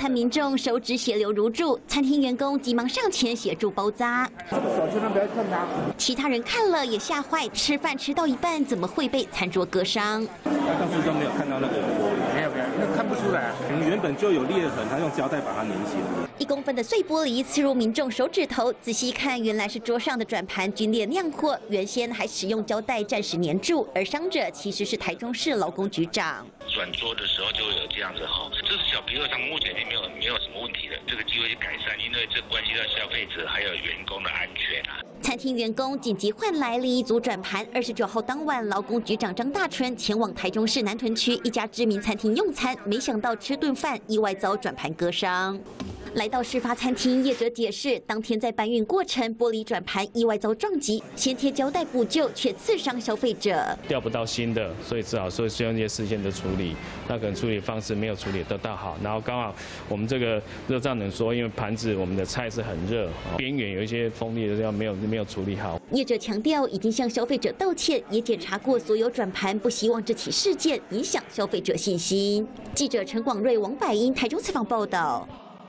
餐民众手指血流如注，餐厅员工急忙上前协助包扎。这个手千万不要碰他。其他人看了也吓坏，吃饭吃到一半怎么会被餐桌割伤？当时都没有看到那个玻璃，没有没有，那看不出来。可能原本就有裂痕，他用胶带把它粘起来。一公分的碎玻璃刺入民众手指头，仔细看，原来是桌上的转盘龟裂酿祸。原先还使用胶带暂时粘住，而伤者其实是台中市劳工局长。转桌的时候就会有这样子哈，这是小皮肉上目前也没有没有什么问题的，这个机会去改善，因为这关系到消费者还有员工的安全啊。餐厅员工紧急换来另一组转盘。二十九号当晚，劳工局长张大春前往台中市南屯区一家知名餐厅用餐，没想到吃顿饭意外遭转盘割伤。来到事发餐厅，业者解释，当天在搬运过程，玻璃转盘意外遭撞击，先贴胶带补救，却刺伤消费者。调不到新的，所以只好说是用一些事先的处理，那可能处理方式没有处理得到好。然后刚好我们这个热胀冷缩，因为盘子我们的菜是很热，边缘有一些锋利的要没有没有处理好。业者强调，已经向消费者道歉，也检查过所有转盘，不希望这起事件影响消费者信心。记者陈广瑞、王百英台中采访报道。